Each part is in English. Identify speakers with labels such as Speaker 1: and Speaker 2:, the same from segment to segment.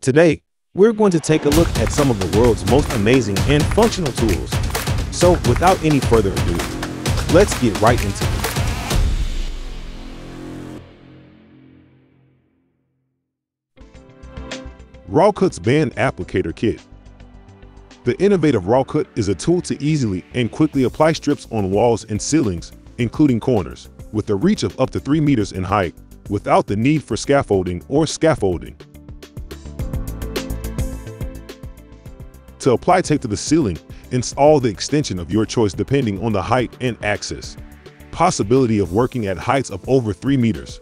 Speaker 1: Today, we're going to take a look at some of the world's most amazing and functional tools. So without any further ado, let's get right into it.
Speaker 2: Rollcut's Band Applicator Kit The innovative Rollcut is a tool to easily and quickly apply strips on walls and ceilings, including corners, with a reach of up to 3 meters in height, without the need for scaffolding or scaffolding. To apply tape to the ceiling, install the extension of your choice depending on the height and access. Possibility of working at heights of over 3 meters.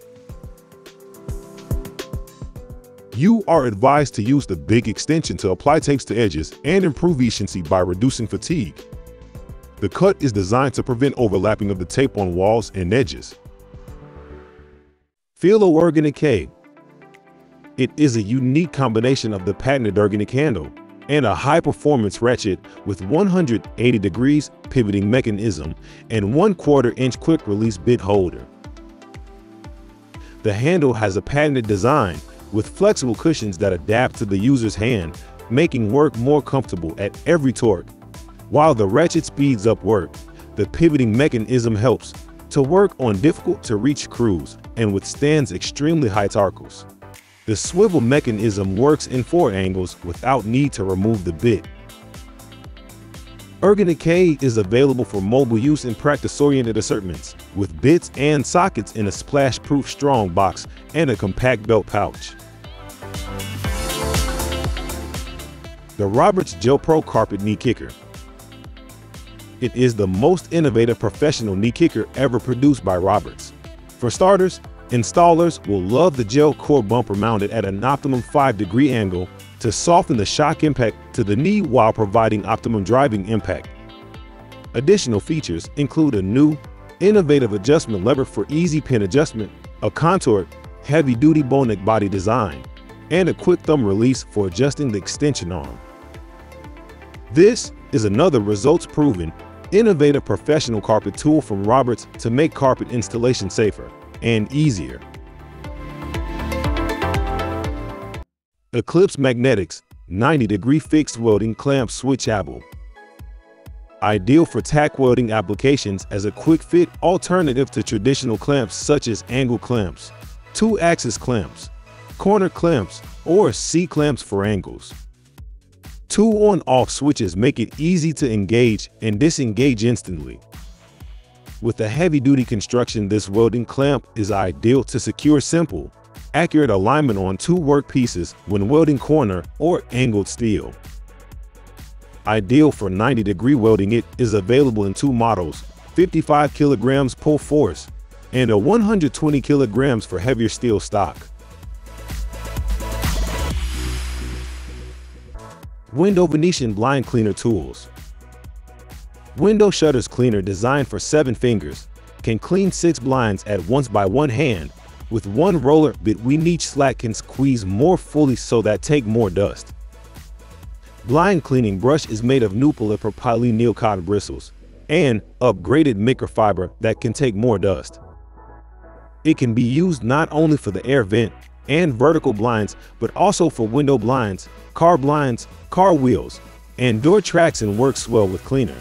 Speaker 2: You are advised to use the big extension to apply tapes to edges and improve efficiency by reducing fatigue. The cut is designed to prevent overlapping of the tape on walls and edges.
Speaker 1: Felo Ergonic K. It is a unique combination of the patented Ergonic handle and a high-performance ratchet with 180 degrees pivoting mechanism and 1 quarter inch quick-release bit holder. The handle has a patented design with flexible cushions that adapt to the user's hand, making work more comfortable at every torque. While the ratchet speeds up work, the pivoting mechanism helps to work on difficult-to-reach screws and withstands extremely high torques. The swivel mechanism works in four angles without need to remove the bit. Ergonic K is available for mobile use in practice-oriented assortments, with bits and sockets in a splash-proof strong box and a compact belt pouch. The Roberts Gel Pro Carpet Knee Kicker It is the most innovative professional knee kicker ever produced by Roberts. For starters, installers will love the gel core bumper mounted at an optimum 5 degree angle to soften the shock impact to the knee while providing optimum driving impact. Additional features include a new, innovative adjustment lever for easy pin adjustment, a contoured, heavy-duty neck body design, and a quick thumb release for adjusting the extension arm. This is another results-proven, innovative professional carpet tool from Roberts to make carpet installation safer and easier. Eclipse Magnetics 90 degree fixed welding clamp switchable. Ideal for tack welding applications as a quick fit alternative to traditional clamps such as angle clamps, two axis clamps, corner clamps, or C clamps for angles. Two on-off switches make it easy to engage and disengage instantly. With a heavy-duty construction, this welding clamp is ideal to secure simple, accurate alignment on two work pieces when welding corner or angled steel. Ideal for 90 degree welding, it is available in two models, 55 kilograms pull force and a 120 kilograms for heavier steel stock. Window Venetian Blind Cleaner Tools Window Shutters Cleaner designed for 7 fingers can clean 6 blinds at once by one hand with one roller between each slat can squeeze more fully so that take more dust. Blind cleaning brush is made of new polypropylene cotton bristles and upgraded microfiber that can take more dust. It can be used not only for the air vent and vertical blinds, but also for window blinds, car blinds, car wheels, and door tracks and works well with cleaner.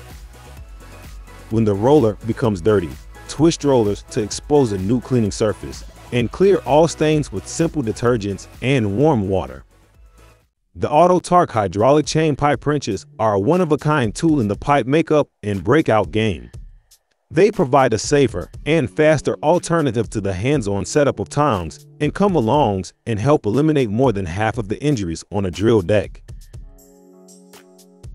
Speaker 1: When the roller becomes dirty, twist rollers to expose a new cleaning surface and clear all stains with simple detergents and warm water. The AutoTORQ hydraulic chain pipe wrenches are a one-of-a-kind tool in the pipe makeup and breakout game. They provide a safer and faster alternative to the hands-on setup of tongs and come-alongs and help eliminate more than half of the injuries on a drill deck.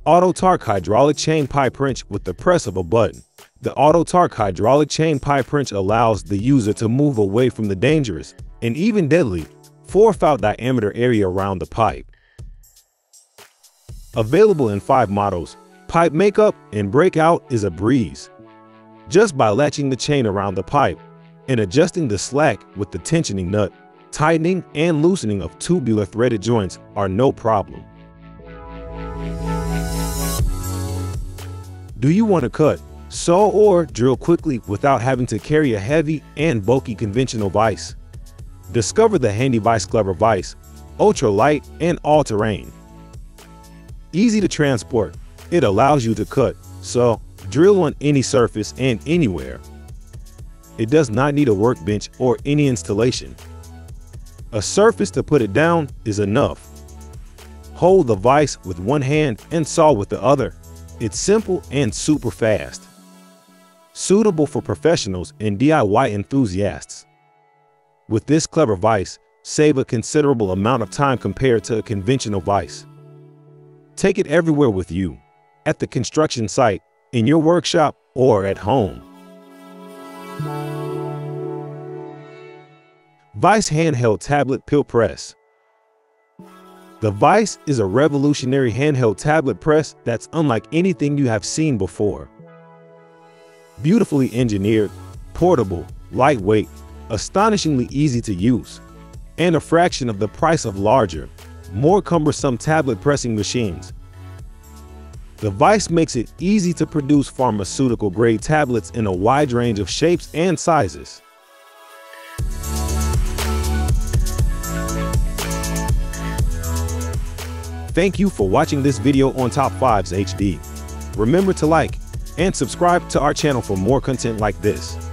Speaker 1: AutoTORQ hydraulic chain pipe wrench with the press of a button. The AutoTORQ hydraulic chain pipe wrench allows the user to move away from the dangerous and even deadly 4-foot diameter area around the pipe. Available in 5 models, pipe makeup and breakout is a breeze. Just by latching the chain around the pipe and adjusting the slack with the tensioning nut, tightening and loosening of tubular threaded joints are no problem. Do you want to cut, saw or drill quickly without having to carry a heavy and bulky conventional vise. Discover the handy Vise Clever Vise, ultra-light, and all-terrain. Easy to transport, it allows you to cut, so drill on any surface and anywhere. It does not need a workbench or any installation. A surface to put it down is enough. Hold the vise with one hand and saw with the other. It's simple and super fast. Suitable for professionals and DIY enthusiasts. With this clever vise, save a considerable amount of time compared to a conventional vise. Take it everywhere with you, at the construction site, in your workshop, or at home. Vice Handheld Tablet Pill Press The Vice is a revolutionary handheld tablet press that's unlike anything you have seen before. Beautifully engineered, portable, lightweight, astonishingly easy to use, and a fraction of the price of larger, more cumbersome tablet pressing machines. The Vice makes it easy to produce pharmaceutical-grade tablets in a wide range of shapes and sizes. Thank you for watching this video on Top 5s HD. Remember to like and subscribe to our channel for more content like this.